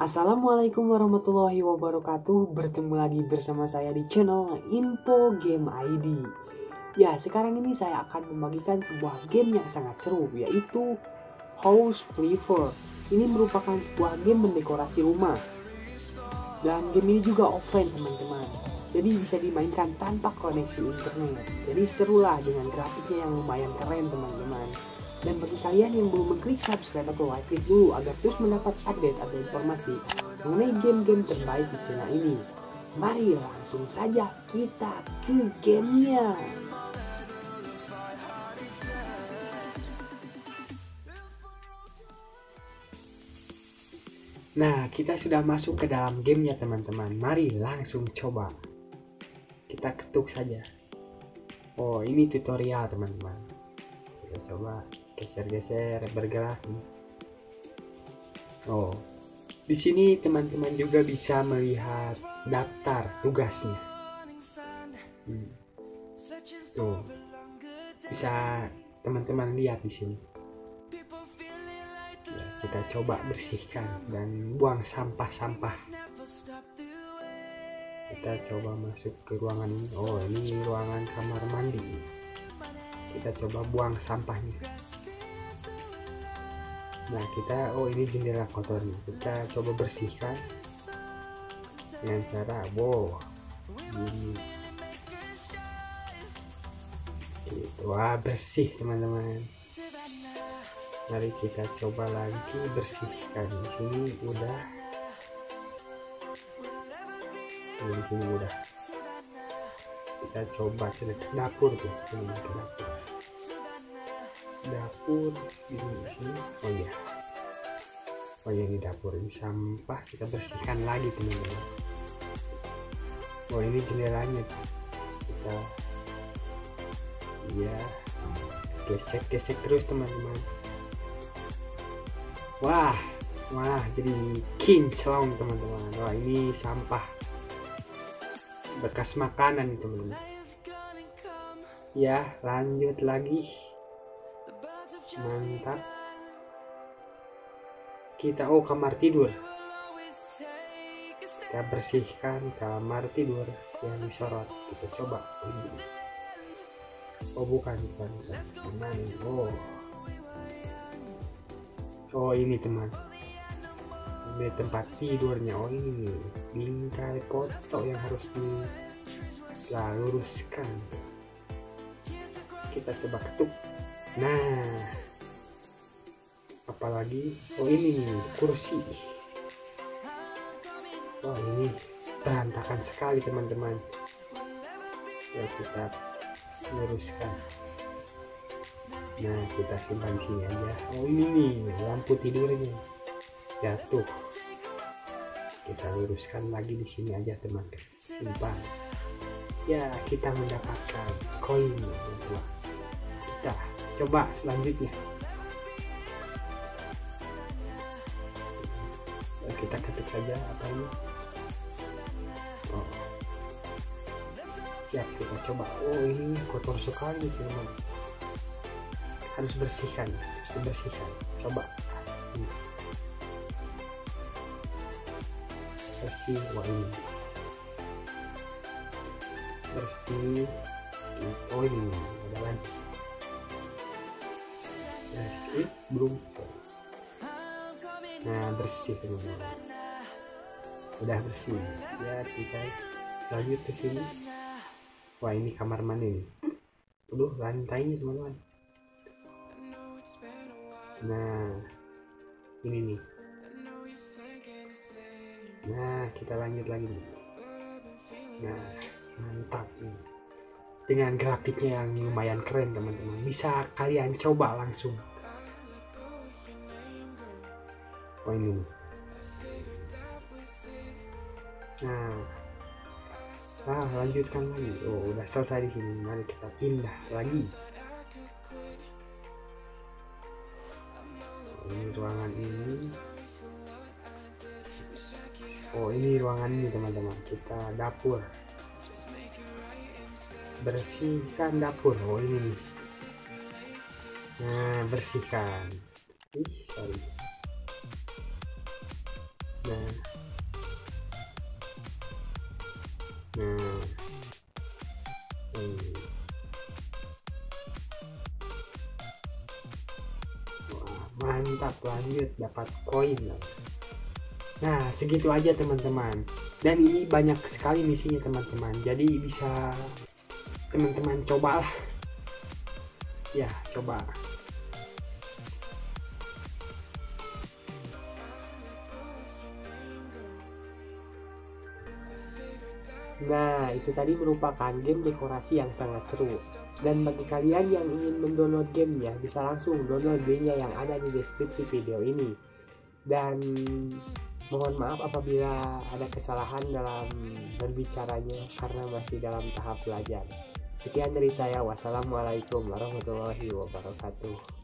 Assalamualaikum warahmatullahi wabarakatuh. Bertemu lagi bersama saya di channel Info Game ID Ya sekarang ini saya akan membagikan sebuah game yang sangat seru Yaitu House Flipper. Ini merupakan sebuah game mendekorasi rumah. Dan game ini juga offline teman-teman. Jadi bisa dimainkan tanpa koneksi internet. Jadi serulah dengan grafiknya yang lumayan keren teman-teman dan bagi kalian yang belum mengklik subscribe atau like, klik dulu agar terus mendapat update atau informasi mengenai game-game terbaik di channel ini. Mari langsung saja kita ke gamenya. Nah, kita sudah masuk ke dalam gamenya teman-teman. Mari langsung coba. Kita ketuk saja. Oh, ini tutorial teman-teman. Kita coba geser-geser bergerak oh di sini teman-teman juga bisa melihat daftar tugasnya. Hmm. tuh bisa teman-teman lihat di sini. Ya, kita coba bersihkan dan buang sampah-sampah. Kita coba masuk ke ruangan ini. Oh ini ruangan kamar mandi kita coba buang sampahnya. Nah kita oh ini jendela kotor nih kita coba bersihkan dengan cara wow ini. Gitu. Wah bersih teman-teman. Mari kita coba lagi bersihkan. Di sini udah. Di sini udah kita coba ke dapur tuh teman ke dapur. Dapur ini sini oh ya oh ya ini dapur. Ini sampah kita bersihkan lagi teman-teman. Oh ini jendelanya kita ya gesek-gesek terus teman-teman. Wah wah jadi king teman-teman. Wah ini sampah bekas makanan teman-teman. Ya lanjut lagi. Mantap. Kita oh kamar tidur. Kita bersihkan kamar tidur yang disorot. Kita coba. Oh bukan bukan. Bukan. Oh. Oh ini teman ini tempat tidurnya oh ini. Bingkai foto yang harus diluruskan kita coba ketuk. Nah. Apalagi oh ini kursi. Wah ini berantakan sekali teman-teman. Ya kita luruskan. Nah kita simpan sini aja. Oh ini nih lampu tidurnya jatuh. Kita luruskan lagi di sini aja teman. Simpan. Ya kita mendapatkan koin kita. Coba selanjutnya. Kita ketik saja apa ini? Oh. siap kita coba. Oh ini kotor sekali teman. Harus bersihkan harus dibersihkan. Coba. Ini. Bersih wah ini bersih oh ini ada lagi. Bersih belum nah bersih teman-teman udah bersih. Ya kita lanjut ke sini. Wah ini kamar mandi nih. Aduh lantainya teman-teman nah ini nih kita lanjut lagi nah mantap nih. Dengan grafiknya yang lumayan keren teman-teman. Bisa kalian coba langsung. Oh ini. Nah. Ah lanjutkan lagi. Oh udah selesai di sini. Mari kita pindah lagi. Ini ruangan ini oh ini ruangan ini teman-teman. Kita dapur. Bersihkan dapur. Oh ini. Nah bersihkan. Ih sorry. Nah. Nah. Wah, mantap. Lanjut. Dapat koin nah segitu aja teman-teman dan ini banyak sekali misinya teman-teman jadi bisa teman-teman cobalah ya coba Nah, itu tadi merupakan game dekorasi yang sangat seru. Dan bagi kalian yang ingin mendownload gamenya, bisa langsung download linknya yang ada di deskripsi video ini. Dan mohon maaf apabila ada kesalahan dalam berbicaranya karena masih dalam tahap belajar. Sekian dari saya. Wassalamualaikum warahmatullahi wabarakatuh.